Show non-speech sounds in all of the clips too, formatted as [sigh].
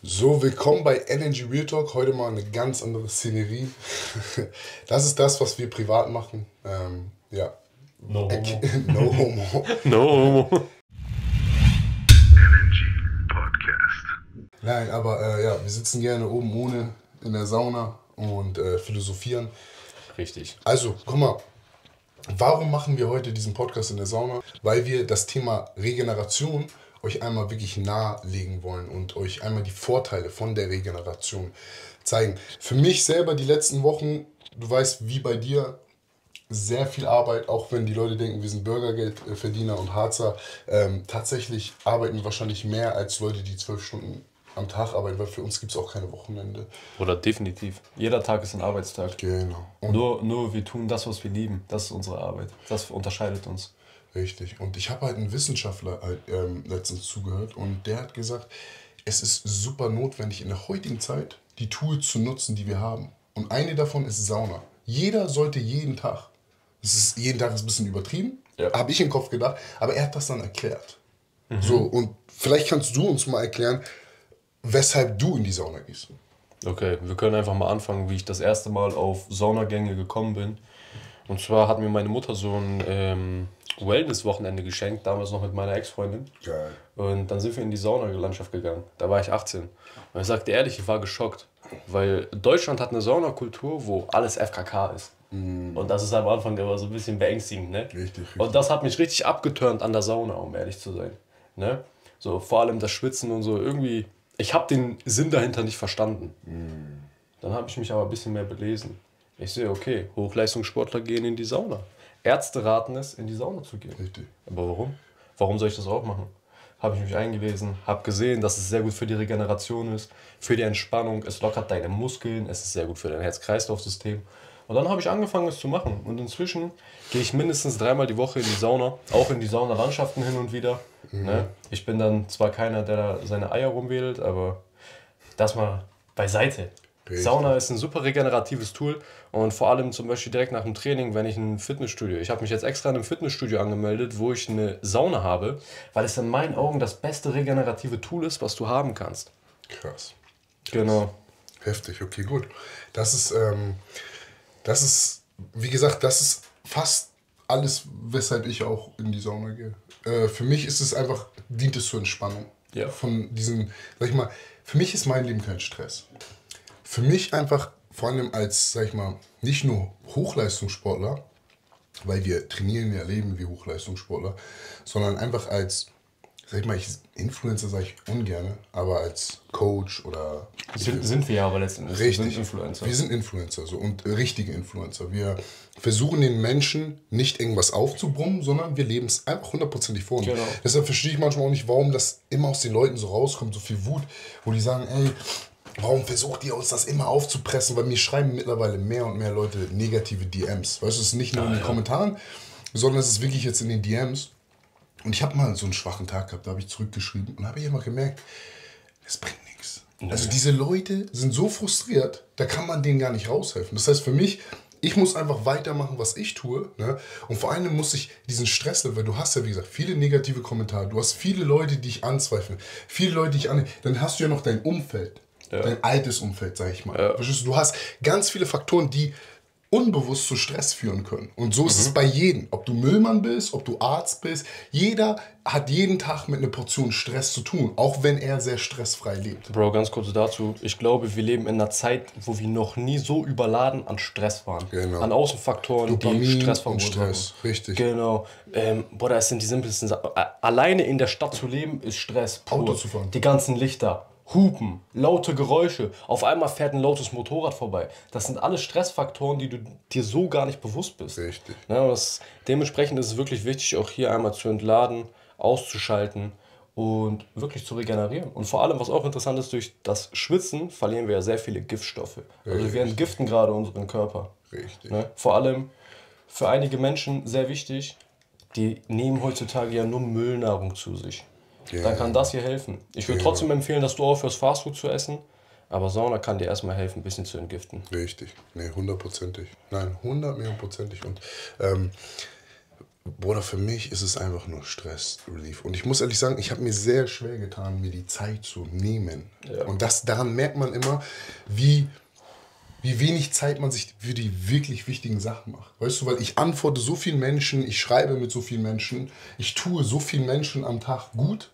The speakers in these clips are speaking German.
So, willkommen bei Energy Real Talk. Heute mal eine ganz andere Szenerie. [laughs] Das ist das, was wir privat machen. Ähm, ja. No homo. [laughs] no homo. [laughs] No homo. Nein, aber äh, ja, wir sitzen gerne oben ohne in der Sauna und äh, philosophieren. Richtig. Also, guck mal, warum machen wir heute diesen Podcast in der Sauna? Weil wir das Thema Regeneration euch einmal wirklich nahelegen wollen und euch einmal die Vorteile von der Regeneration zeigen. Für mich selber die letzten Wochen, du weißt, wie bei dir, sehr viel Arbeit, auch wenn die Leute denken, wir sind Bürgergeldverdiener und Harzer. Ähm, tatsächlich arbeiten wir wahrscheinlich mehr als Leute, die zwölf Stunden am Tag arbeiten, weil für uns gibt es auch keine Wochenende. Oder definitiv. Jeder Tag ist ein Arbeitstag. Genau. Und Nur, nur wir tun das, was wir lieben. Das ist unsere Arbeit. Das unterscheidet uns. Richtig. Und ich habe halt einen Wissenschaftler halt, ähm, letztens zugehört und der hat gesagt, es ist super notwendig in der heutigen Zeit die Tools zu nutzen, die wir haben. Und eine davon ist Sauna. Jeder sollte jeden Tag, das ist jeden Tag ist ein bisschen übertrieben, Ja. habe ich im Kopf gedacht, aber er hat das dann erklärt. So, und vielleicht kannst du uns mal erklären, weshalb du in die Sauna gehst. Okay, wir können einfach mal anfangen, wie ich das erste Mal auf Saunagänge gekommen bin. Und zwar hat mir meine Mutter so ein ähm, Wellness-Wochenende geschenkt, damals noch mit meiner Ex-Freundin. Geil. Und dann sind wir in die Saunalandschaft gegangen. Da war ich 18. Und ich sagte ehrlich, ich war geschockt. Weil Deutschland hat eine Saunakultur, wo alles FKK ist. Und das ist am Anfang immer so ein bisschen beängstigend, ne? Richtig, richtig. Und das hat mich richtig abgeturnt an der Sauna, um ehrlich zu sein. Ne? So, vor allem das Schwitzen und so. Irgendwie, ich habe den Sinn dahinter nicht verstanden. Dann habe ich mich aber ein bisschen mehr belesen. Ich sehe, okay, Hochleistungssportler gehen in die Sauna. Ärzte raten es, in die Sauna zu gehen. Richtig. Aber warum? Warum soll ich das auch machen? Habe ich mich eingelesen, habe gesehen, dass es sehr gut für die Regeneration ist, für die Entspannung, es lockert deine Muskeln, es ist sehr gut für dein Herz-Kreislauf-System. Und dann habe ich angefangen, es zu machen. Und inzwischen gehe ich mindestens dreimal die Woche in die Sauna, auch in die Saunalandschaften hin und wieder. Ne? Ich bin dann zwar keiner, der da seine Eier rumwedelt, aber das mal beiseite. Richtig. Sauna ist ein super regeneratives Tool und vor allem zum Beispiel direkt nach dem Training, wenn ich ein Fitnessstudio, ich habe mich jetzt extra in einem Fitnessstudio angemeldet, wo ich eine Sauna habe, weil es in meinen Augen das beste regenerative Tool ist, was du haben kannst. Krass. Genau. Heftig, okay, gut. Das ist, ähm, das ist, wie gesagt, das ist fast alles, weshalb ich auch in die Sauna gehe. Äh, für mich ist es einfach, dient es zur Entspannung. Ja. Von diesen, sag ich mal, für mich ist mein Leben kein Stress. Für mich einfach, vor allem als, sag ich mal, nicht nur Hochleistungssportler, weil wir trainieren ja leben wie Hochleistungssportler, sondern einfach als, sag ich mal, ich, Influencer sage ich ungern, aber als Coach oder Sind, sind wir ja aber letztendlich. Richtig. Wir sind Influencer. Wir sind Influencer so, und richtige Influencer. Wir versuchen den Menschen nicht irgendwas aufzubrummen, sondern wir leben es einfach hundertprozentig vor. Genau. Deshalb verstehe ich manchmal auch nicht, warum das immer aus den Leuten so rauskommt, so viel Wut, wo die sagen, ey, warum versucht ihr uns das immer aufzupressen? Weil mir schreiben mittlerweile mehr und mehr Leute negative DMs. Weißt du, es ist nicht nur in den ja. Kommentaren, sondern es ist wirklich jetzt in den DMs. Und ich habe mal so einen schwachen Tag gehabt, da habe ich zurückgeschrieben und habe ich immer gemerkt, es bringt nichts. Also diese Leute sind so frustriert, da kann man denen gar nicht raushelfen. Das heißt für mich, ich muss einfach weitermachen, was ich tue. Ne? Und vor allem muss ich diesen Stress, weil du hast ja, wie gesagt, viele negative Kommentare, du hast viele Leute, die dich anzweifeln, viele Leute, die dich an... Dann hast du ja noch dein Umfeld, dein altes Umfeld, sag ich mal. Verstehst Du hast ganz viele Faktoren, die unbewusst zu Stress führen können. Und so ist es bei jedem. Ob du Müllmann bist, ob du Arzt bist, jeder hat jeden Tag mit einer Portion Stress zu tun, auch wenn er sehr stressfrei lebt. Bro, ganz kurz dazu. Ich glaube, wir leben in einer Zeit, wo wir noch nie so überladen an Stress waren. Genau. An Außenfaktoren, Dopamin die Stress verursachen. Stress, richtig. Genau. Ähm, Bruder, es sind die simpelsten Sachen. Alleine in der Stadt zu leben, ist Stress. Pur. Auto zu fahren. Die ganzen Lichter, Hupen, laute Geräusche. Auf einmal fährt ein lautes Motorrad vorbei. Das sind alles Stressfaktoren, die du dir so gar nicht bewusst bist. Richtig. Ne, und das, dementsprechend ist es wirklich wichtig, auch hier einmal zu entladen, auszuschalten und wirklich zu regenerieren. Und vor allem, was auch interessant ist, durch das Schwitzen verlieren wir ja sehr viele Giftstoffe. Also wir entgiften gerade unseren Körper. Richtig. Ne? Vor allem für einige Menschen sehr wichtig, die nehmen heutzutage ja nur Müllnahrung zu sich. Ja. Dann kann das hier helfen. Ich würde trotzdem empfehlen, dass du aufhörst, Fastfood zu essen. Aber Sauna kann dir erstmal helfen, ein bisschen zu entgiften. Richtig. Nee, hundertprozentig. Nein, hundertprozentig. Und ähm, Bruder, für mich ist es einfach nur Stress-Relief. Und ich muss ehrlich sagen, ich habe mir sehr schwer getan, mir die Zeit zu nehmen. Ja. Und das, daran merkt man immer, wie, wie wenig Zeit man sich für die wirklich wichtigen Sachen macht. Weißt du, weil ich antworte so vielen Menschen, ich schreibe mit so vielen Menschen, ich tue so vielen Menschen am Tag gut.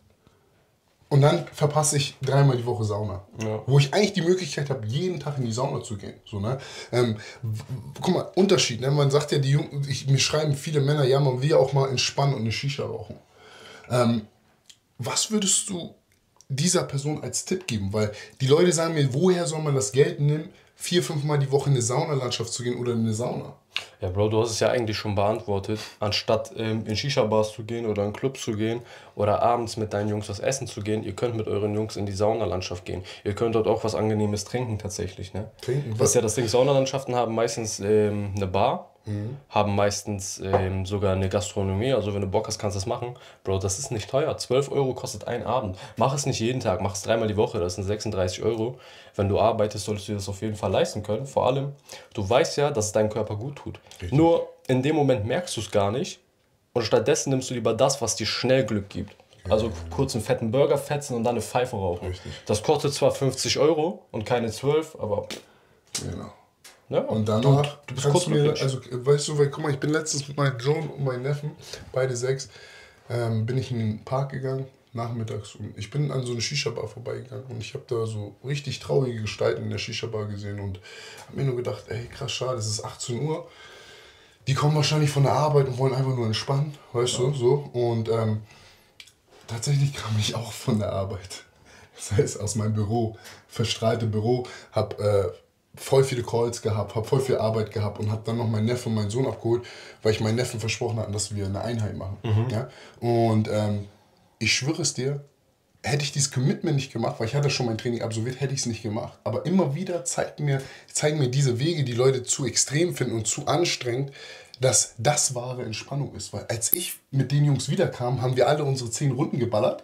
Und dann verpasse ich dreimal die Woche Sauna. Ja. Wo ich eigentlich die Möglichkeit habe, jeden Tag in die Sauna zu gehen. So, ne? Ähm, guck mal, Unterschied. Ne? Man sagt ja, die Jungen, ich, mir schreiben viele Männer, ja, man will ja auch mal entspannen und eine Shisha rauchen. Ähm, was würdest du dieser Person als Tipp geben? Weil die Leute sagen mir, woher soll man das Geld nehmen, vier, fünfmal die Woche in eine Saunalandschaft zu gehen oder in eine Sauna? Ja, Bro, du hast es ja eigentlich schon beantwortet. Anstatt ähm, in Shisha-Bars zu gehen oder in Clubs zu gehen oder abends mit deinen Jungs was essen zu gehen, ihr könnt mit euren Jungs in die Saunalandschaft gehen. Ihr könnt dort auch was Angenehmes trinken tatsächlich, ne? Trinken? Das ist ja das Ding, Saunalandschaften haben meistens ähm, eine Bar, haben meistens ähm, sogar eine Gastronomie, also wenn du Bock hast, kannst du das machen. Bro, das ist nicht teuer. 12 Euro kostet ein Abend. Mach es nicht jeden Tag, mach es dreimal die Woche, das sind 36 Euro. Wenn du arbeitest, solltest du dir das auf jeden Fall leisten können. Vor allem, du weißt ja, dass es deinem Körper gut tut. Nur in dem Moment merkst du es gar nicht und stattdessen nimmst du lieber das, was dir schnell Glück gibt. Also kurz einen fetten Burger fetzen und dann eine Pfeife rauchen. Richtig. Das kostet zwar 50 Euro und keine 12, aber Genau. Ja, Und danach du bist kannst kurz du mir, also weißt du, weil guck mal, ich bin letztens mit meinem John und meinem Neffen, beide sechs, ähm, bin ich in den Park gegangen, nachmittags. Und ich bin an so eine Shisha-Bar vorbeigegangen und ich habe da so richtig traurige Gestalten in der Shisha-Bar gesehen und habe mir nur gedacht, ey, krass, schade, es ist 18 Uhr. Die kommen wahrscheinlich von der Arbeit und wollen einfach nur entspannen, weißt du, so. Und ähm, tatsächlich kam ich auch von der Arbeit. Das heißt, aus meinem Büro, verstrahlte Büro, habe äh, voll viele Calls gehabt, habe voll viel Arbeit gehabt und habe dann noch meinen Neffen und meinen Sohn abgeholt, weil ich meinen Neffen versprochen hatte, dass wir eine Einheit machen. Ja? Und ähm, ich schwöre es dir, hätte ich dieses Commitment nicht gemacht, weil ich hatte schon mein Training absolviert, hätte ich es nicht gemacht. Aber immer wieder zeigt mir, zeigen mir diese Wege, die Leute zu extrem finden und zu anstrengend, dass das wahre Entspannung ist. Weil als ich mit den Jungs wiederkam, haben wir alle unsere zehn Runden geballert.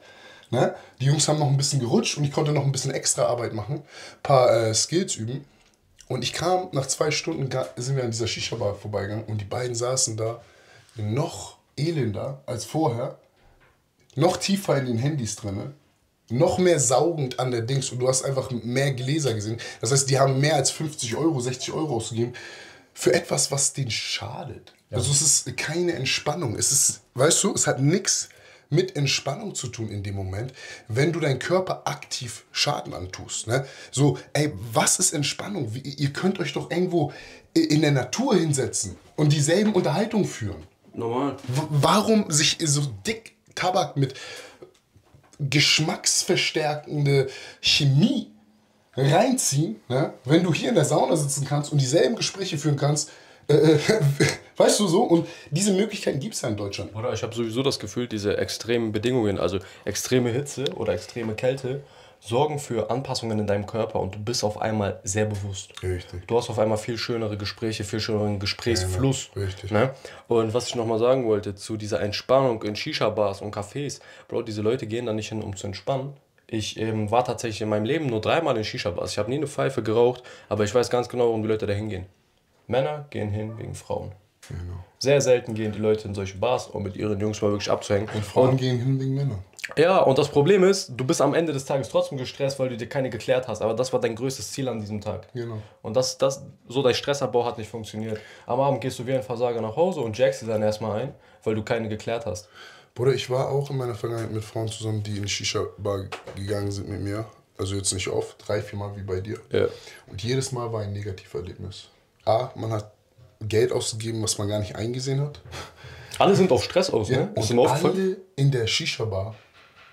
Ne? Die Jungs haben noch ein bisschen gerutscht und ich konnte noch ein bisschen extra Arbeit machen, ein paar äh, Skills üben. Und ich kam, nach zwei Stunden sind wir an dieser Shisha-Bar vorbeigegangen und die beiden saßen da noch elender als vorher, noch tiefer in den Handys drinne, noch mehr saugend an der Dings und du hast einfach mehr Gläser gesehen. Das heißt, die haben mehr als 50 Euro, 60 Euro ausgegeben für etwas, was denen schadet. Also es ist keine Entspannung. Es ist, weißt du, es hat nichts mit Entspannung zu tun in dem Moment, wenn du deinem Körper aktiv Schaden antust. Ne? So, ey, was ist Entspannung? Wie, ihr könnt euch doch irgendwo in der Natur hinsetzen und dieselben Unterhaltungen führen. Normal. W- Warum sich so dick Tabak mit geschmacksverstärkende Chemie reinziehen, ne? wenn du hier in der Sauna sitzen kannst und dieselben Gespräche führen kannst, äh, [laughs] weißt du so? Und diese Möglichkeiten gibt es ja in Deutschland. Oder ich habe sowieso das Gefühl, diese extremen Bedingungen, also extreme Hitze oder extreme Kälte, sorgen für Anpassungen in deinem Körper und du bist auf einmal sehr bewusst. Richtig. Du hast auf einmal viel schönere Gespräche, viel schöneren Gesprächsfluss. Ja, richtig. Ne? Und was ich nochmal sagen wollte zu dieser Entspannung in Shisha-Bars und Cafés, Bro, diese Leute gehen da nicht hin, um zu entspannen. Ich ähm, war tatsächlich in meinem Leben nur dreimal in Shisha-Bars. Ich habe nie eine Pfeife geraucht, aber ich weiß ganz genau, warum die Leute da hingehen. Männer gehen hin wegen Frauen. Sehr selten gehen die Leute in solche Bars, um mit ihren Jungs mal wirklich abzuhängen. Frauen gehen hin wegen Männern. Ja, und das Problem ist, du bist am Ende des Tages trotzdem gestresst, weil du dir keine geklärt hast. Aber das war dein größtes Ziel an diesem Tag. Genau. Und das, das, so dein Stressabbau hat nicht funktioniert. Am Abend gehst du wie ein Versager nach Hause und jackst dir dann erstmal ein, weil du keine geklärt hast. Bruder, ich war auch in meiner Vergangenheit mit Frauen zusammen, die in die Shisha-Bar gegangen sind mit mir. Also jetzt nicht oft, drei, vier Mal wie bei dir. Ja. Und jedes Mal war ein Negativerlebnis. A, man hat Geld ausgegeben, was man gar nicht eingesehen hat. Alle sind auf Stress aus, ne? Ist und mal aufgefallen? alle in der Shisha-Bar.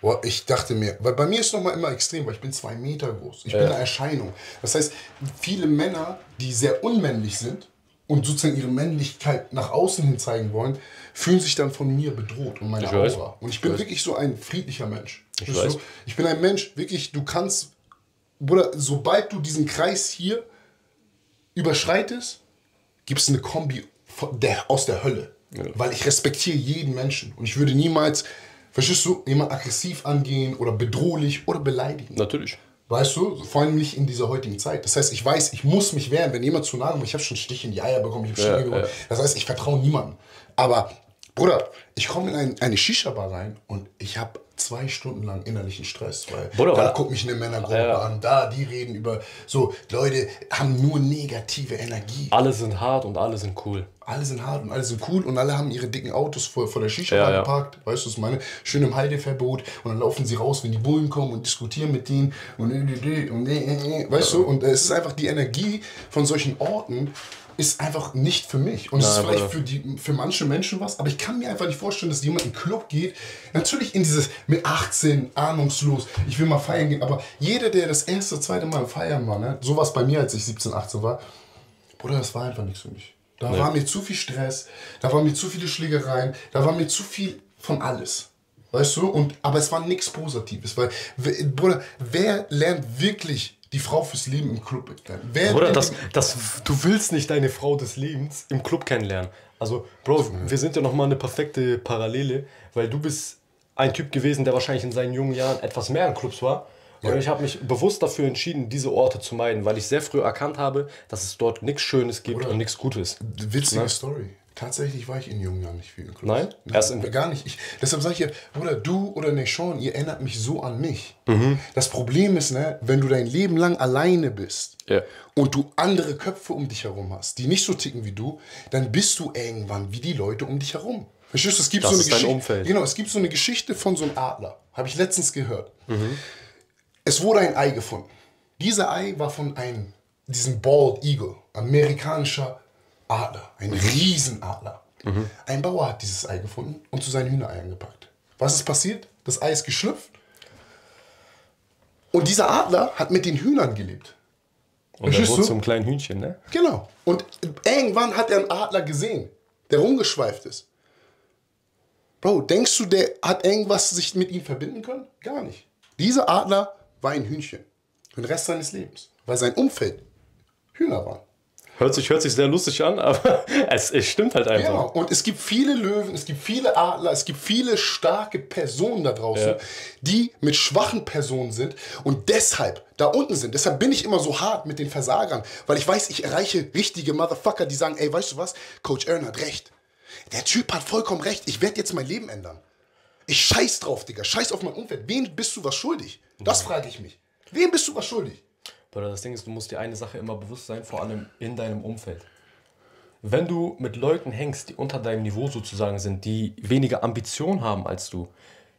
Boah, ich dachte mir, weil bei mir ist nochmal immer extrem, weil ich bin zwei Meter groß. Ich bin eine Erscheinung. Das heißt, viele Männer, die sehr unmännlich sind und sozusagen ihre Männlichkeit nach außen hin zeigen wollen, fühlen sich dann von mir bedroht und meiner Ich weiß. Aura. Und ich bin Ich weiß. wirklich so ein friedlicher Mensch. Ich weiß. ich bin ein Mensch, wirklich, du kannst, Bruder, sobald du diesen Kreis hier überschreitest, gibt es eine Kombi der, aus der Hölle. Weil ich respektiere jeden Menschen. Und ich würde niemals, verstehst du, jemand aggressiv angehen oder bedrohlich oder beleidigen. Natürlich. Weißt du, vor allem nicht in dieser heutigen Zeit. Das heißt, ich weiß, ich muss mich wehren, wenn jemand zu nahe kommt. Ich habe schon Stich in die Eier bekommen, ich habe Ja, Schläge bekommen. ja. Das heißt, ich vertraue niemandem. Aber Bruder, ich komme in ein, eine Shisha-Bar rein und ich habe zwei Stunden lang innerlichen Stress, weil Bruder, da guckt mich eine Männergruppe Ja. an, da, die reden über, so, Leute haben nur negative Energie. Alle sind hart und alle sind cool. Alle sind hart und alle sind cool und alle haben ihre dicken Autos vor, vor der Shisha-Bar Ja, ja. geparkt. Weißt du, was ich meine? Schön im Halteverbot und dann laufen sie raus, wenn die Bullen kommen und diskutieren mit denen und, und, und weißt du, und es ist einfach die Energie von solchen Orten ist einfach nicht für mich. Und es ist vielleicht für, die, für manche Menschen was, aber ich kann mir einfach nicht vorstellen, dass jemand in einen Club geht, natürlich in dieses mit 18, ahnungslos, ich will mal feiern gehen, aber jeder, der das erste, zweite Mal feiern war, ne, so war es bei mir, als ich 17, 18 war, Bruder, das war einfach nichts für mich. Da war mir zu viel Stress, da waren mir zu viele Schlägereien, da war mir zu viel von alles. Weißt du? Und, aber es war nichts Positives. Weil, wer- Bruder, wer lernt wirklich die Frau fürs Leben im Club kennen? Wer lernt- das, das, du willst nicht deine Frau des Lebens im Club kennenlernen. Also, Bro, wir sind ja nochmal eine perfekte Parallele, weil du bist ein Typ gewesen, der wahrscheinlich in seinen jungen Jahren etwas mehr in Clubs war. Und ich habe mich bewusst dafür entschieden, diese Orte zu meiden, weil ich sehr früh erkannt habe, dass es dort nichts Schönes gibt und nichts Gutes. Witzige Story. Tatsächlich war ich in jungen Jahren nicht viel in Clubs. Nein? Erst in- gar nicht. Ich, deshalb sage ich ja, Bruder, du oder Neshon, ihr erinnert mich so an mich. Mhm. Das Problem ist, ne, wenn du dein Leben lang alleine bist Ja. und du andere Köpfe um dich herum hast, die nicht so ticken wie du, dann bist du irgendwann wie die Leute um dich herum. Verstehst du? Es gibt Das so eine ist dein Geschichte. Umfeld. Genau, es gibt so eine Geschichte von so einem Adler. Habe ich letztens gehört. Mhm. Es wurde ein Ei gefunden. Dieser Ei war von einem, diesem Bald Eagle, amerikanischer Adler, ein Riesenadler. Ein Bauer hat dieses Ei gefunden und zu seinen Hühnereiern gepackt. Was ist passiert? Das Ei ist geschlüpft. Und dieser Adler hat mit den Hühnern gelebt. Und er wurde zum kleinen Hühnchen, ne? Genau. Und irgendwann hat er einen Adler gesehen, der rumgeschweift ist. Bro, denkst du, der hat irgendwas sich mit ihm verbinden können? Gar nicht. Dieser Adler war ein Hühnchen. Für den Rest seines Lebens. Weil sein Umfeld Hühner waren. Hört sich, hört sich sehr lustig an, aber [laughs] es, es stimmt halt einfach. Ja, und es gibt viele Löwen, es gibt viele Adler, es gibt viele starke Personen da draußen, Ja. die mit schwachen Personen sind und deshalb da unten sind. Deshalb bin ich immer so hart mit den Versagern, weil ich weiß, ich erreiche richtige Motherfucker, die sagen, ey, weißt du was, Coach Aaron hat recht. Der Typ hat vollkommen recht, ich werde jetzt mein Leben ändern. Ich scheiß drauf, Digga, scheiß auf mein Umfeld. Wem bist du was schuldig? Das frage ich mich. Wem bist du was schuldig? Bruder, das Ding ist, du musst dir eine Sache immer bewusst sein, vor allem in deinem Umfeld. Wenn du mit Leuten hängst, die unter deinem Niveau sozusagen sind, die weniger Ambition haben als du,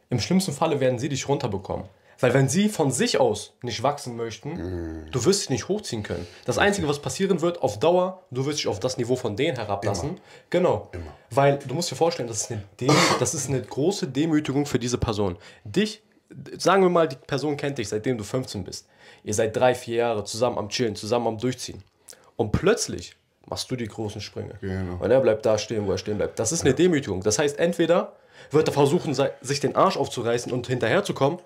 im schlimmsten Falle werden sie dich runterbekommen. Weil wenn sie von sich aus nicht wachsen möchten, du wirst dich nicht hochziehen können. Das Einzige, was passieren wird, auf Dauer, du wirst dich auf das Niveau von denen herablassen. Genau. Weil du musst dir vorstellen, das ist, eine Dem das ist eine große Demütigung für diese Person. Dich, sagen wir mal, die Person kennt dich, seitdem du 15 bist. Ihr seid drei, vier Jahre zusammen am Chillen, zusammen am Durchziehen. Und plötzlich machst du die großen Sprünge. Genau. Und er bleibt da stehen, wo er stehen bleibt. Das ist eine Demütigung. Das heißt, entweder wird er versuchen, sich den Arsch aufzureißen und hinterherzukommen.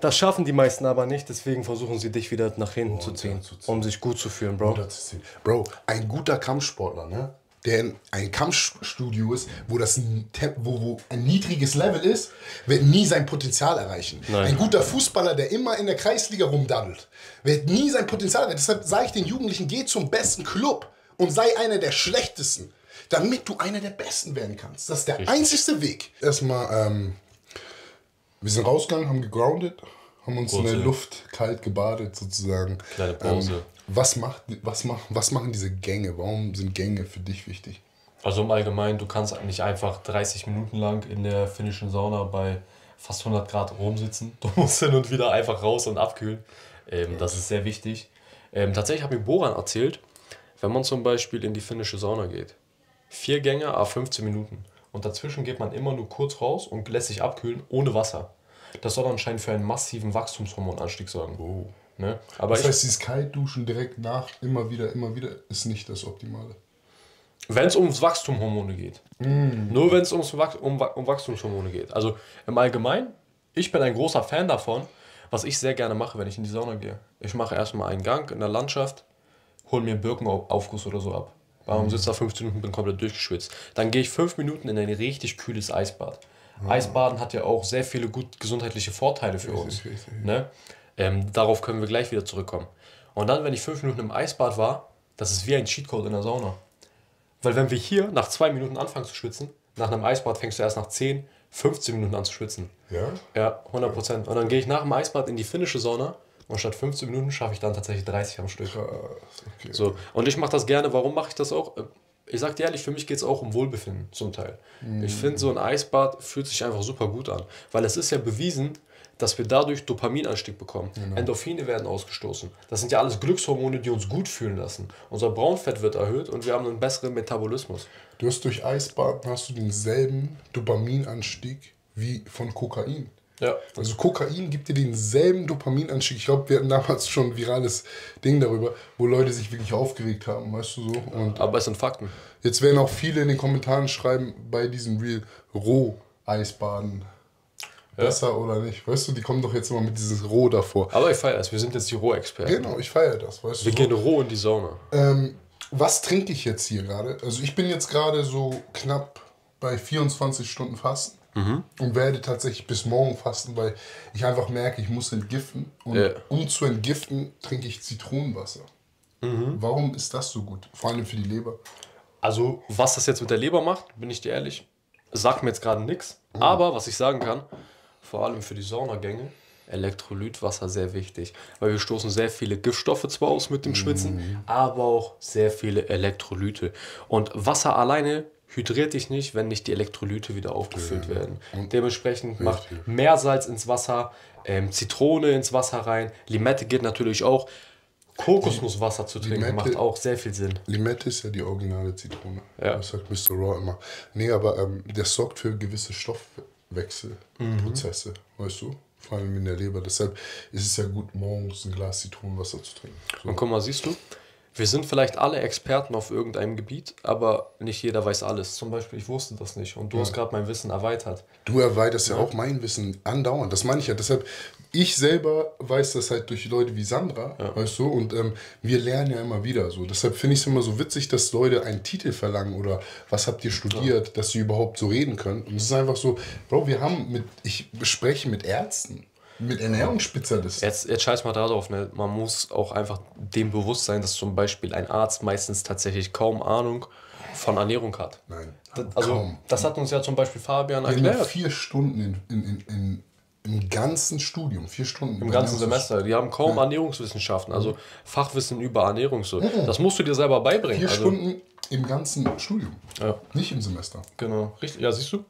Das schaffen die meisten aber nicht, deswegen versuchen sie dich wieder nach hinten zu ziehen, zu ziehen. um sich gut zu fühlen, Bro. Bro, ein guter Kampfsportler, ne? Der in ein Kampfstudio ist, wo, das wo, wo ein niedriges Level ist, wird nie sein Potenzial erreichen. Nein. Ein guter Fußballer, der immer in der Kreisliga rumdaddelt, wird nie sein Potenzial erreichen. Deshalb sage ich den Jugendlichen, geh zum besten Club und sei einer der schlechtesten, damit du einer der Besten werden kannst. Das ist der einzigste Weg. Erstmal, ähm, wir sind rausgegangen, haben gegroundet, haben uns in Kurze- der Luft kalt gebadet sozusagen. Kleine Pause. Ähm, was, macht, was, macht, was machen diese Gänge? Warum sind Gänge für dich wichtig? Also im Allgemeinen, du kannst nicht einfach 30 Minuten lang in der finnischen Sauna bei fast 100 Grad rumsitzen. Du musst hin und wieder einfach raus und abkühlen. Ähm, das ist sehr wichtig. Ähm, tatsächlich hat mir Boran erzählt, wenn man zum Beispiel in die finnische Sauna geht, vier Gänge, a 15 Minuten. Und dazwischen geht man immer nur kurz raus und lässt sich abkühlen ohne Wasser. Das soll anscheinend für einen massiven Wachstumshormonanstieg sorgen. Ne? Aber Das ich, heißt, dieses Kaltduschen direkt nach, immer wieder, immer wieder, ist nicht das Optimale. Wenn es ums Wachstumshormone geht. Nur wenn es ums um, um Wachstumshormone geht. Also im Allgemeinen, ich bin ein großer Fan davon, was ich sehr gerne mache, wenn ich in die Sauna gehe. Ich mache erstmal einen Gang in der Landschaft, hole mir einen Birkenaufguss oder so ab. Warum sitze da 15 Minuten, bin komplett durchgeschwitzt. Dann gehe ich 5 Minuten in ein richtig kühles Eisbad. Eisbaden hat ja auch sehr viele gut gesundheitliche Vorteile für uns. richtig. Ne? Ähm, darauf können wir gleich wieder zurückkommen. Und dann, wenn ich 5 Minuten im Eisbad war, das ist wie ein Cheatcode in der Sauna. Weil wenn wir hier nach zwei Minuten anfangen zu schwitzen, nach einem Eisbad fängst du erst nach 10, 15 Minuten an zu schwitzen. Ja? Ja, 100 Prozent. Und dann gehe ich nach dem Eisbad in die finnische Sauna und statt 15 Minuten schaffe ich dann tatsächlich 30 am Stück. Krass, okay. So. Und ich mache das gerne. Warum mache ich das auch? Ich sag dir ehrlich, für mich geht es auch um Wohlbefinden zum Teil. Ich finde, so ein Eisbad fühlt sich einfach super gut an. Weil es ist ja bewiesen, dass wir dadurch Dopaminanstieg bekommen. Endorphine werden ausgestoßen. Das sind ja alles Glückshormone, die uns gut fühlen lassen. Unser Braunfett wird erhöht und wir haben einen besseren Metabolismus. Du hast durch Eisbaden hast du denselben Dopaminanstieg wie von Kokain. Ja. Also Kokain gibt dir denselben Dopaminanstieg. Ich glaube, wir hatten damals schon ein virales Ding darüber, wo Leute sich wirklich aufgeregt haben, weißt du so. Und Aber es sind Fakten. jetzt werden auch viele in den Kommentaren schreiben, bei diesem Real Besser oder nicht? Weißt du, die kommen doch jetzt immer mit dieses Roh davor. Aber ich feiere es. Wir sind jetzt die Rohexperten. Genau, ich feiere das, weißt Wir du. gehen roh in die Sauna. Ähm, was trinke ich jetzt hier gerade? Also ich bin jetzt gerade so knapp bei 24 Stunden Fasten und werde tatsächlich bis morgen fasten, weil ich einfach merke, ich muss entgiften. Und Ja. um zu entgiften, trinke ich Zitronenwasser. Warum ist das so gut? Vor allem für die Leber. Also, was das jetzt mit der Leber macht, bin ich dir ehrlich, sagt mir jetzt gerade nichts. Aber was ich sagen kann, vor allem für die Saunagänge, Elektrolytwasser sehr wichtig. Weil wir stoßen sehr viele Giftstoffe zwar aus mit dem Schwitzen, aber auch sehr viele Elektrolyte. Und Wasser alleine hydriert dich nicht, wenn nicht die Elektrolyte wieder aufgefüllt werden. Dementsprechend macht Meersalz ins Wasser, ähm, Zitrone ins Wasser rein, Limette geht natürlich auch. Kokosnusswasser zu trinken Limette- macht auch sehr viel Sinn. Limette ist ja die originale Zitrone. Ja. Das sagt Mr. Raw immer. Nee, aber ähm, der sorgt für gewisse Stoffwechselprozesse, weißt du? Vor allem in der Leber. Deshalb ist es ja gut, morgens ein Glas Zitronenwasser zu trinken. So. Und guck mal, siehst du, wir sind vielleicht alle Experten auf irgendeinem Gebiet, aber nicht jeder weiß alles. Zum Beispiel, ich wusste das nicht und du hast gerade mein Wissen erweitert. Du erweiterst ja. auch mein Wissen andauernd. Das meine ich ja. Deshalb, ich selber weiß das halt durch Leute wie Sandra, weißt du, und ähm, wir lernen ja immer wieder so. Deshalb finde ich es immer so witzig, dass Leute einen Titel verlangen oder was habt ihr studiert, dass sie überhaupt so reden können. Und es ist einfach so, Bro, wir haben mit, ich spreche mit Ärzten, mit Ernährungsspezialisten. Jetzt, jetzt scheiß mal darauf, ne? man muss auch einfach dem bewusst sein, dass zum Beispiel ein Arzt meistens tatsächlich kaum Ahnung von Ernährung hat. Nein, Das, also, kaum. das hat uns ja zum Beispiel Fabian Wir haben ja erklärt. vier Stunden in, in, in, in, im ganzen Studium, vier Stunden. Im ganzen Semester. Die haben kaum Ernährungswissenschaften, also Fachwissen über Ernährung. So. Das musst du dir selber beibringen. Vier also, Stunden im ganzen Studium, Ja. nicht im Semester. Genau, richtig. Ja, siehst du?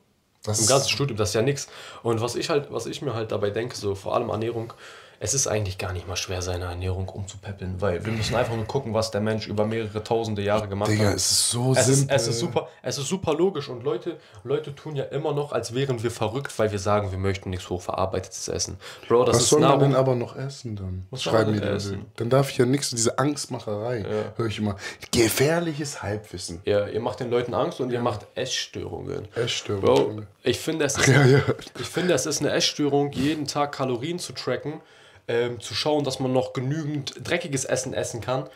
Das Im ganzen Studium, das ist ja nichts. Und was ich halt, was ich mir halt dabei denke, so vor allem Ernährung, es ist eigentlich gar nicht mal schwer, seine Ernährung umzupäppeln, weil wir müssen einfach nur gucken, was der Mensch über mehrere tausende Jahre gemacht Digga, hat. es ist so Es ist, simpel. es, ist super, es ist super logisch und Leute, Leute tun ja immer noch, als wären wir verrückt, weil wir sagen, wir möchten nichts hochverarbeitetes essen. Bro, das Was ist soll man Nahrung. denn aber noch essen dann? Was man Schreiben die denn dann. essen? Dann darf ich ja nichts, diese Angstmacherei, höre ich immer. Gefährliches Halbwissen. Ja, ihr macht den Leuten Angst und ihr macht Essstörungen. Essstörungen. Bro, ich finde, es [laughs] ist Ja, ja. Ich finde, es ist eine Essstörung, jeden Tag Kalorien zu tracken, ähm, zu schauen, dass man noch genügend dreckiges Essen essen kann,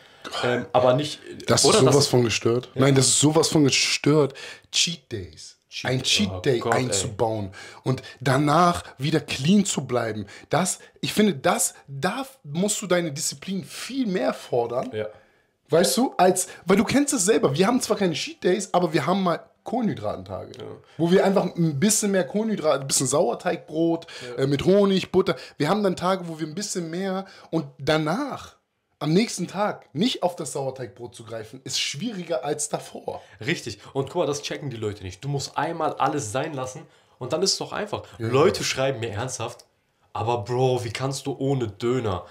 ähm, aber nicht. Das ist sowas von gestört. Nein, das ist sowas von gestört. Cheat Days. ein Cheat oh Day Gott, ey. einzubauen und danach wieder clean zu bleiben. Das, ich finde, das, da musst du deine Disziplin viel mehr fordern. Ja. Weißt du, als, weil du kennst es selber. Wir haben zwar keine Cheat Days, aber wir haben mal Kohlenhydratentage, wo wir einfach ein bisschen mehr Kohlenhydrate, ein bisschen Sauerteigbrot äh, mit Honig, Butter. Wir haben dann Tage, wo wir ein bisschen mehr und danach, am nächsten Tag, nicht auf das Sauerteigbrot zu greifen, ist schwieriger als davor. Richtig. Und guck mal, das checken die Leute nicht. Du musst einmal alles sein lassen und dann ist es doch einfach. Leute schreiben mir ernsthaft, aber Bro, wie kannst du ohne Döner?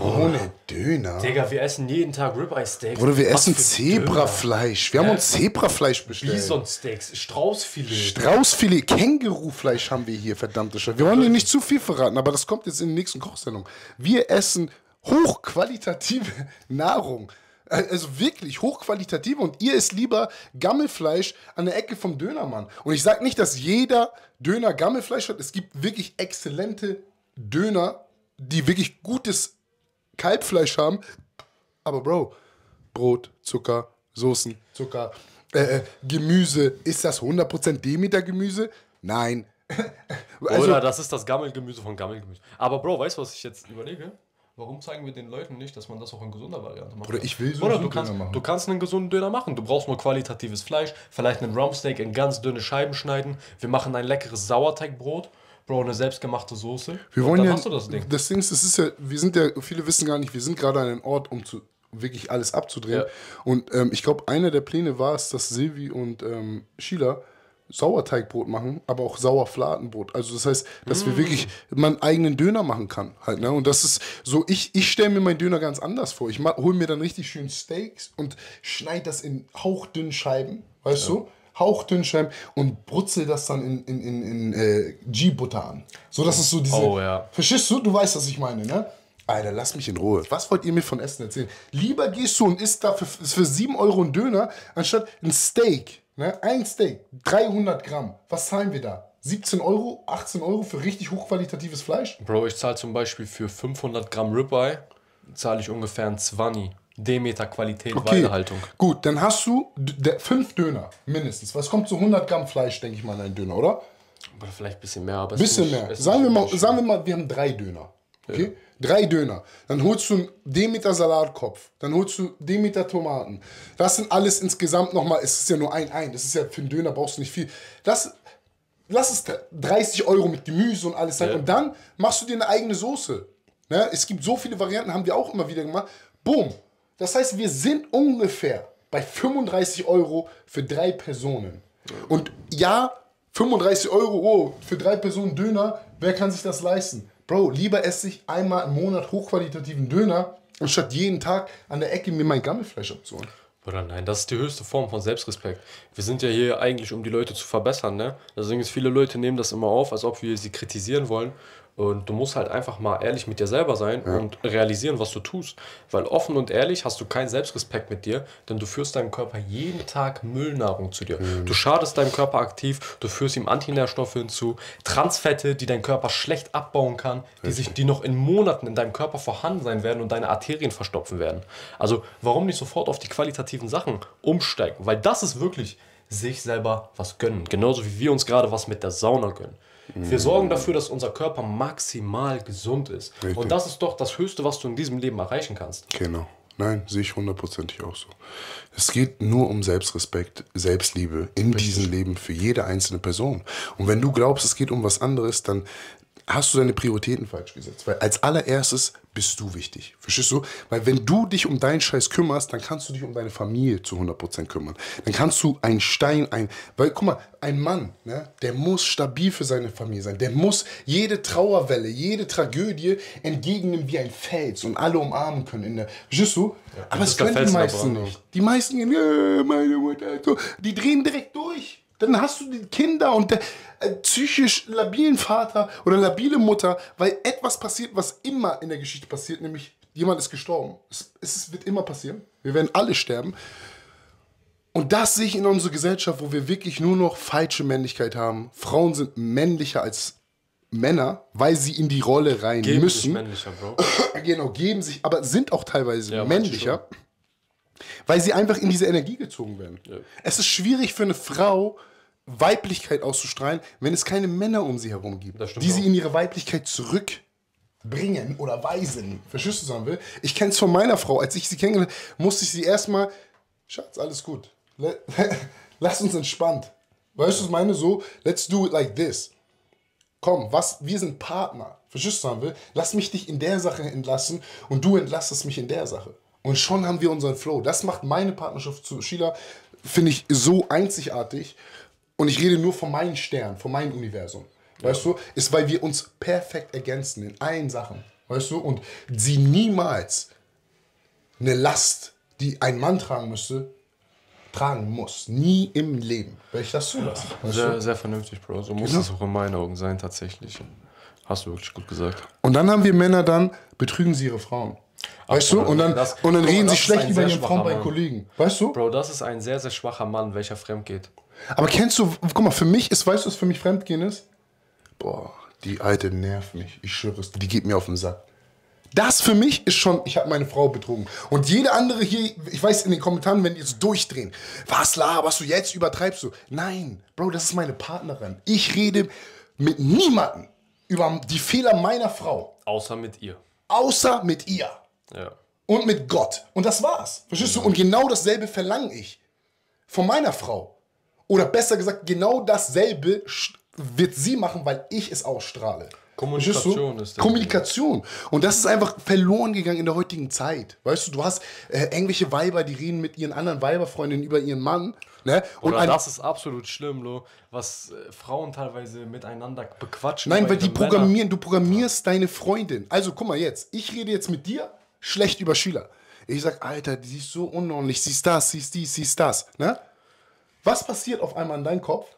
Ohne Döner. Digga, wir essen jeden Tag Ribeye Steaks. Oder wir Was essen Zebrafleisch. Wir haben uns Zebrafleisch bestellt. Bison Steaks, Straußfilet. Straußfilet, Kängurufleisch haben wir hier, verdammte Scheiße. Wir wollen dir nicht zu viel verraten, aber das kommt jetzt in der nächsten Kochsendung. Wir essen hochqualitative [laughs] Nahrung. Also wirklich hochqualitative und ihr isst lieber Gammelfleisch an der Ecke vom Dönermann. Und ich sage nicht, dass jeder Döner Gammelfleisch hat. Es gibt wirklich exzellente Döner, die wirklich gutes Kalbfleisch haben. Aber Bro, Brot, Zucker, Soßen, Zucker, äh, äh, Gemüse. Ist das 100% Demeter-Gemüse? Nein. [laughs] Also, Oder das ist das Gammelgemüse von Gammelgemüse. Aber Bro, weißt du, was ich jetzt überlege? Warum zeigen wir den Leuten nicht, dass man das auch in gesunder Variante macht? Oder ich will so Oder du kannst, machen. du kannst einen gesunden Döner machen. Du brauchst nur qualitatives Fleisch, vielleicht einen Rumpsteak in ganz dünne Scheiben schneiden. Wir machen ein leckeres Sauerteigbrot. Bro, eine selbstgemachte Soße. Wir wollen dann ja, hast du das Ding. das Ding ist, das ist ja, wir sind ja, viele wissen gar nicht, wir sind gerade an einem Ort, um zu wirklich alles abzudrehen. Ja. Und ähm, ich glaube, einer der Pläne war es, dass Silvi und ähm, Sheila Sauerteigbrot machen, aber auch Sauerfladenbrot. Also das heißt, dass Mm. wir wirklich meinen eigenen Döner machen kann. Halt, ne? Und das ist so, ich, ich stelle mir meinen Döner ganz anders vor. Ich hole mir dann richtig schön Steaks und schneide das in hauchdünnen Scheiben, weißt du? Hauchdünn Scheiben und brutzel das dann in, in, in, in äh, G-Butter an. So dass es so diese. Oh, ja. Verstehst du? Du weißt, was ich meine, ne? Alter, lass mich in Ruhe. Was wollt ihr mir von Essen erzählen? Lieber gehst du und isst da für, für 7 Euro ein Döner, anstatt ein Steak. Ne? Ein Steak, 300 Gramm. Was zahlen wir da? 17 Euro, 18 Euro für richtig hochqualitatives Fleisch? Bro, ich zahle zum Beispiel für 500 Gramm Ribeye, zahle ich ungefähr ein 20 Demeter Qualität Weidehaltung. gut, dann hast du fünf Döner mindestens. Was kommt zu 100 Gramm Fleisch, denke ich mal, in einen Döner, oder? Oder vielleicht ein bisschen mehr, aber es Bisschen nicht- mehr. Sagen wir, mal, sagen wir mal, wir haben drei Döner. Okay? Drei Döner. Dann holst du einen Demeter Salatkopf. Dann holst du Demeter Tomaten. Das sind alles insgesamt nochmal, es ist ja nur ein Ein. Das ist ja für einen Döner brauchst du nicht viel. Das, lass es 30 Euro mit Gemüse und alles sein. Ja. Und dann machst du dir eine eigene Soße. Ne? Es gibt so viele Varianten, haben wir auch immer wieder gemacht. Boom. Das heißt, wir sind ungefähr bei 35 Euro für drei Personen. Und ja, 35 Euro oh, für drei Personen Döner, wer kann sich das leisten? Bro, lieber esse ich einmal im Monat hochqualitativen Döner, anstatt jeden Tag an der Ecke mir mein Gammelfleisch abzuholen. Oder nein, das ist die höchste Form von Selbstrespekt. Wir sind ja hier eigentlich, um die Leute zu verbessern, ne? Deswegen ist viele Leute nehmen das immer auf, als ob wir sie kritisieren wollen. Und du musst halt einfach mal ehrlich mit dir selber sein und realisieren, was du tust. Weil offen und ehrlich hast du keinen Selbstrespekt mit dir, denn du führst deinem Körper jeden Tag Müllnahrung zu dir. Du schadest deinem Körper aktiv, du führst ihm Antinährstoffe hinzu, Transfette, die dein Körper schlecht abbauen kann, die sich, die noch in Monaten in deinem Körper vorhanden sein werden und deine Arterien verstopfen werden. Also warum nicht sofort auf die qualitativen Sachen umsteigen? Weil das ist wirklich sich selber was gönnen. Genauso wie wir uns gerade was mit der Sauna gönnen. Wir sorgen dafür, dass unser Körper maximal gesund ist. Richtig. Und das ist doch das Höchste, was du in diesem Leben erreichen kannst. Genau. Nein, sehe ich hundertprozentig auch so. Es geht nur um Selbstrespekt, Selbstliebe in diesem Leben für jede einzelne Person. Und wenn du glaubst, es geht um was anderes, dann hast du deine Prioritäten falsch gesetzt. Weil als allererstes bist du wichtig. Verstehst du? Weil wenn du dich um deinen Scheiß kümmerst, dann kannst du dich um deine Familie zu 100% kümmern. Dann kannst du ein Stein, ein, weil guck mal, ein Mann, ne, der muss stabil für seine Familie sein. Der muss jede Trauerwelle, jede Tragödie entgegennehmen wie ein Fels und alle umarmen können. In der, verstehst du? Aber das es können die meisten nicht. Die meisten gehen, ja, meine Mutter, die drehen direkt durch. Dann hast du die Kinder und der äh, psychisch labilen Vater oder labile Mutter, weil etwas passiert, was immer in der Geschichte passiert, nämlich jemand ist gestorben. Es, es wird immer passieren. Wir werden alle sterben. Und das sehe ich in unserer Gesellschaft, wo wir wirklich nur noch falsche Männlichkeit haben. Frauen sind männlicher als Männer, weil sie in die Rolle rein Geben sich müssen. männlicher, Bro. Genau, geben sich, aber sind auch teilweise Ja, männlicher, weil sie einfach in diese Energie gezogen werden. Es ist schwierig für eine Frau, Weiblichkeit auszustrahlen, wenn es keine Männer um sie herum gibt, die sie auch. in ihre Weiblichkeit zurückbringen oder weisen. Verstehst du, sagen will? Ich kenne es von meiner Frau. Als ich sie kennengelernt habe, musste ich sie erstmal, Schatz, alles gut. [laughs] Lass uns entspannt. Weißt du, was ich meine? So, let's do it like this komm, was, wir sind Partner. Verstehst du, ich will? Lass mich dich in der Sache entlassen und du entlastest mich in der Sache. Und schon haben wir unseren Flow. Das macht meine Partnerschaft zu Sheila, finde ich, so einzigartig. Und ich rede nur von meinen Sternen, von meinem Universum. Weißt du? Ist, weil wir uns perfekt ergänzen in allen Sachen. Weißt du? Und sie niemals eine Last, die ein Mann tragen müsste, tragen muss. Nie im Leben. Werde ich das zulassen. Weißt Sehr, du? sehr vernünftig, Bro. So muss Genau. es auch in meinen Augen sein, tatsächlich. Hast du wirklich gut gesagt. Und dann haben wir Männer dann, betrügen sie ihre Frauen. Weißt du? Bruder, Und dann, das- und dann Bruder, reden sie schlecht über ihren Frauen bei. Kollegen. Weißt du? Bro, das ist ein sehr, sehr schwacher Mann, welcher fremd geht. Aber kennst du, guck mal, für mich ist, weißt du, was für mich Fremdgehen ist? Boah, die alte nervt mich. Ich schwöre es, die geht mir auf den Sack. Das für mich ist schon, ich habe meine Frau betrogen. Und jede andere hier, ich weiß in den Kommentaren, wenn die jetzt durchdrehen, was laberst du jetzt, übertreibst du? Nein, Bro, das ist meine Partnerin. Ich rede mit niemandem über die Fehler meiner Frau. Außer mit ihr. Außer mit ihr. Ja. Und mit Gott. Und das war's. Verstehst du? Und genau dasselbe verlange ich von meiner Frau. Oder besser gesagt, genau dasselbe wird sie machen, weil ich es ausstrahle. Kommunikation ist der Kommunikation. Und das ist einfach verloren gegangen in der heutigen Zeit. Weißt du, du hast äh, irgendwelche Weiber, die reden mit ihren anderen Weiberfreundinnen über ihren Mann. Ne? Und Oder das ist absolut schlimm, Lo, was äh, Frauen teilweise miteinander bequatschen. Nein, weil die Männer. programmieren, du programmierst deine Freundin. Also guck mal jetzt, ich rede jetzt mit dir schlecht über Schüler. Ich sag, Alter, die ist so unordentlich, sie ist das, sie ist dies, sie ist das. Ne? Was passiert auf einmal in deinem Kopf?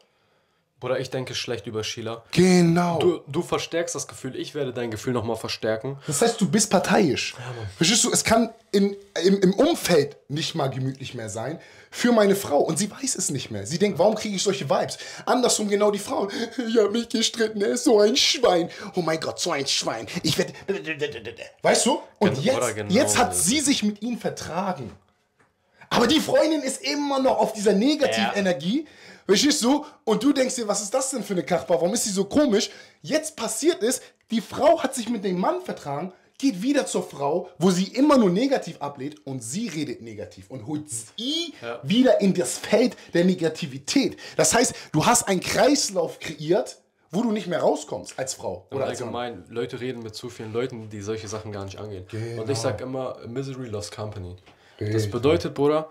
Bruder, ich denke schlecht über Sheila. Genau. Du, du verstärkst das Gefühl, ich werde dein Gefühl nochmal verstärken. Das heißt, du bist parteiisch. Verstehst du, es kann in, im, im Umfeld nicht mal gemütlich mehr sein für meine Frau. Und sie weiß es nicht mehr. Sie denkt, warum kriege ich solche Vibes? Andersrum genau die Frau. Ich habe mich gestritten, er ist so ein Schwein. Oh mein Gott, so ein Schwein. Ich werde... Weißt du? Und jetzt, genau jetzt hat sie sich mit ihm vertragen. Aber die Freundin ist immer noch auf dieser Negativenergie. Verstehst du? Und du denkst dir, was ist das denn für eine Kachbar? Warum ist sie so komisch? Jetzt passiert es, die Frau hat sich mit dem Mann vertragen, geht wieder zur Frau, wo sie immer nur negativ ablehnt und sie redet negativ und holt sie Ja. wieder in das Feld der Negativität. Das heißt, du hast einen Kreislauf kreiert, wo du nicht mehr rauskommst als Frau oder als Mann. allgemein, Leute reden mit zu vielen Leuten, die solche Sachen gar nicht angehen. Genau. Und ich sag immer, Misery loves company. Das Richtig. bedeutet, Bruder,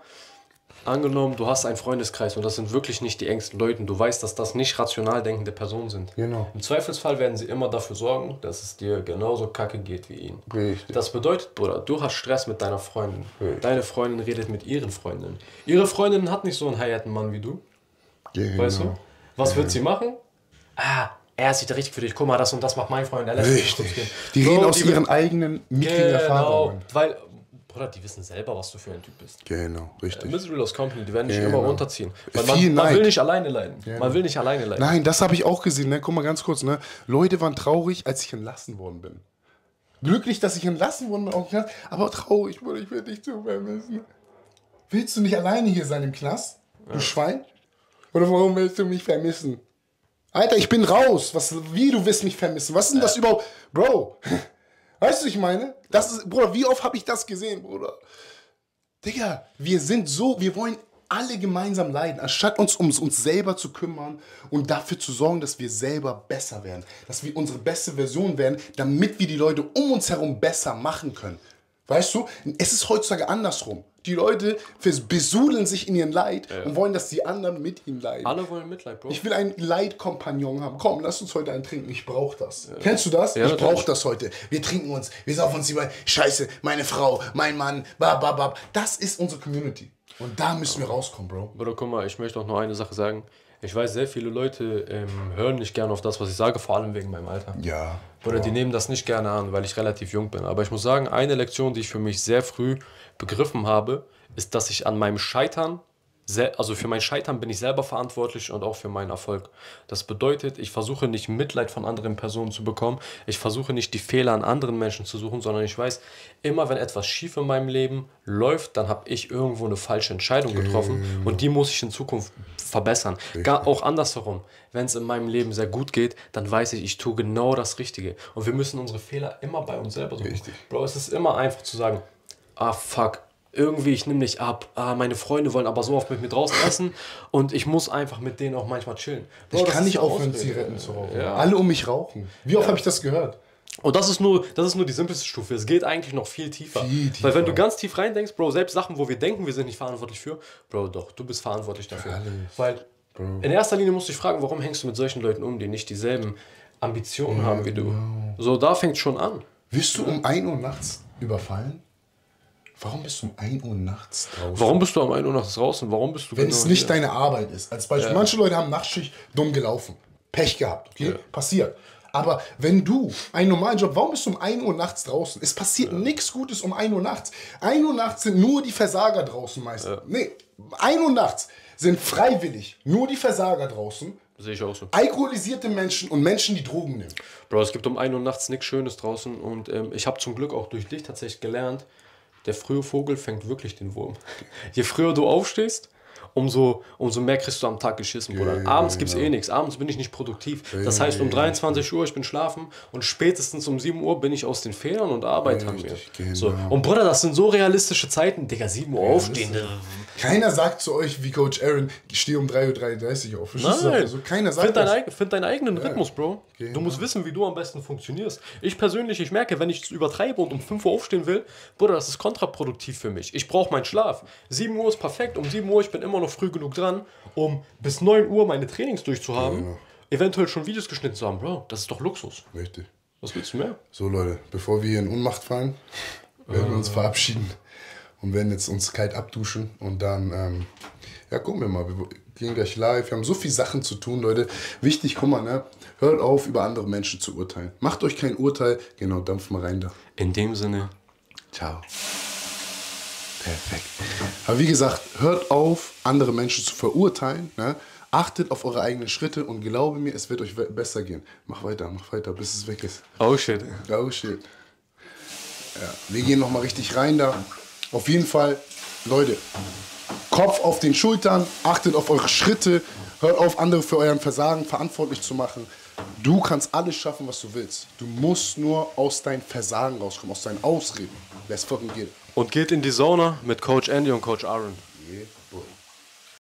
angenommen, du hast einen Freundeskreis und das sind wirklich nicht die engsten Leute, du weißt, dass das nicht rational denkende Personen sind. Genau. Im Zweifelsfall werden sie immer dafür sorgen, dass es dir genauso kacke geht wie ihnen. Richtig. Das bedeutet, Bruder, du hast Stress mit deiner Freundin. Richtig. Deine Freundin redet mit ihren Freundinnen. Ihre Freundin hat nicht so einen heierten Mann wie du. Genau. Weißt du? Was wird sie machen? Ah, er sieht richtig für dich. Guck mal, das und das macht mein Freund. Er lässt Richtig. gehen. Die So, reden aus die- ihren eigenen mickrigen Genau, Erfahrungen. weil, Bruder, die wissen selber, was du für ein Typ bist. Genau, richtig. Misery Loves Company, die werden dich Genau. immer runterziehen. Man, Viel man will nicht alleine leiden. Man will nicht alleine leiden. Nein, das habe ich auch gesehen. Ne? Guck mal ganz kurz. Ne? Leute waren traurig, als ich entlassen worden bin. Glücklich, dass ich entlassen worden bin, auch Knast, aber traurig, Bruder, ich werde dich zu vermissen. Willst du nicht alleine hier sein im Knast? Du Schwein? Oder warum willst du mich vermissen? Alter, ich bin raus. Was, wie du willst mich vermissen? Was ist denn das überhaupt? Bro, weißt du, was ich meine? Das ist, Bruder, wie oft habe ich das gesehen, Bruder? Digga, wir sind so, wir wollen alle gemeinsam leiden, anstatt uns um uns selber zu kümmern und dafür zu sorgen, dass wir selber besser werden, dass wir unsere beste Version werden, damit wir die Leute um uns herum besser machen können. Weißt du, es ist heutzutage andersrum. Die Leute besudeln sich in ihren Leid und wollen, dass die anderen mit ihnen leiden. Alle wollen Mitleid, Bro. Ich will einen Leitkompagnon haben. Komm, lass uns heute einen trinken. Ich brauche das. Kennst du das? Ja, ich brauche das heute. Wir trinken uns. Wir saufen uns über. Scheiße, meine Frau, mein Mann. Bab, bab, bab. Das ist unsere Community. Und da müssen wir rauskommen, Bro. Bruder, guck mal, ich möchte auch noch eine Sache sagen. Ich weiß, sehr viele Leute ähm, hören nicht gerne auf das, was ich sage, vor allem wegen meinem Alter. Ja. Oder die nehmen das nicht gerne an, weil ich relativ jung bin. Aber ich muss sagen, eine Lektion, die ich für mich sehr früh begriffen habe, ist, dass ich an meinem Scheitern, also für mein Scheitern bin ich selber verantwortlich und auch für meinen Erfolg. Das bedeutet, ich versuche nicht Mitleid von anderen Personen zu bekommen. Ich versuche nicht die Fehler an anderen Menschen zu suchen, sondern ich weiß, immer wenn etwas schief in meinem Leben läuft, dann habe ich irgendwo eine falsche Entscheidung getroffen und die muss ich in Zukunft verbessern. Gar auch andersherum. Wenn es in meinem Leben sehr gut geht, dann weiß ich, ich tue genau das Richtige. Und wir müssen unsere Fehler immer bei uns selber suchen. Richtig. Bro, es ist immer einfach zu sagen, ah fuck, irgendwie ich nehme nicht ab, ah, meine Freunde wollen aber so oft mit mir draußen essen und ich muss einfach mit denen auch manchmal chillen. Bro, Ich kann nicht aufhören. Zigaretten zu rauchen. Ja. Alle um mich rauchen. Wie oft habe ich das gehört? Und das ist, nur, das ist nur die simpelste Stufe. Es geht eigentlich noch viel tiefer. Viel tiefer. Weil wenn du ganz tief rein denkst, Bro, selbst Sachen, wo wir denken, wir sind nicht verantwortlich für, Bro, doch, du bist verantwortlich dafür. alles. Weil in erster Linie musst du dich fragen, warum hängst du mit solchen Leuten um, die nicht dieselben Ambitionen haben wie du. genau. So, da fängt schon an. Wirst du um 1 Uhr nachts überfallen? Warum bist du um 1 Uhr nachts draußen? Warum bist du am 1 Uhr nachts draußen? Warum bist du Wenn es genau nicht hier? deine Arbeit ist. Als Beispiel, manche Leute haben Nachtschicht dumm gelaufen. Pech gehabt, okay? Passiert. Aber wenn du einen normalen Job, warum bist du um 1 Uhr nachts draußen? Es passiert nichts Gutes um 1 Uhr nachts. 1 Uhr nachts sind nur die Versager draußen meistens. Nee, 1 Uhr nachts sind freiwillig nur die Versager draußen. Sehe ich auch so. Alkoholisierte Menschen und Menschen, die Drogen nehmen. Bro, es gibt um 1 Uhr nachts nichts Schönes draußen und ähm, ich habe zum Glück auch durch dich tatsächlich gelernt, der frühe Vogel fängt wirklich den Wurm. [laughs] Je früher du aufstehst umso, umso mehr kriegst du am Tag geschissen, Bruder. Ja, Abends gibt's genau. eh nichts. Abends bin ich nicht produktiv. Das Ja, heißt, um ja, 23 Uhr, ich bin schlafen und spätestens um 7 Uhr bin ich aus den Federn und arbeite Ja, an mir. genau. So. Und Bruder, das sind so realistische Zeiten. Digga, 7 Uhr aufstehen. Keiner sagt zu euch wie Coach Aaron, ich stehe um 3.33 Uhr auf. Nein, Also, keiner sagt find, dein, find deinen eigenen Rhythmus, Bro. Genau. Du musst wissen, wie du am besten funktionierst. Ich persönlich, ich merke, wenn ich es übertreibe und um 5 Uhr aufstehen will, Bruder, das ist kontraproduktiv für mich. Ich brauche meinen Schlaf. 7 Uhr ist perfekt. Um 7 Uhr, ich bin immer noch früh genug dran, um bis 9 Uhr meine Trainings durchzuhaben. Genau. Eventuell schon Videos geschnitten zu haben, Bro. Das ist doch Luxus. Richtig. Was willst du mehr? So Leute, bevor wir hier in Unmacht fallen, werden wir uns verabschieden und werden jetzt uns kalt abduschen und dann, ähm, ja gucken wir mal, wir gehen gleich live, wir haben so viele Sachen zu tun, Leute. Wichtig, guck mal, ne? hört auf, über andere Menschen zu urteilen. Macht euch kein Urteil, genau, dampf mal rein da. In dem Sinne, Ciao. Perfekt. Aber wie gesagt, hört auf, andere Menschen zu verurteilen. Ne? Achtet auf eure eigenen Schritte und glaube mir, es wird euch besser gehen. Mach weiter, mach weiter, bis es weg ist. oh shit. Oh shit. Ja, wir gehen nochmal richtig rein da. Auf jeden Fall, Leute, Kopf auf den Schultern, achtet auf eure Schritte, hört auf, andere für euren Versagen verantwortlich zu machen. Du kannst alles schaffen, was du willst. Du musst nur aus deinem Versagen rauskommen, aus deinen Ausreden. Let's fucking get it. Und geht in die Sauna mit Coach Andy und Coach Aaron. Yeah.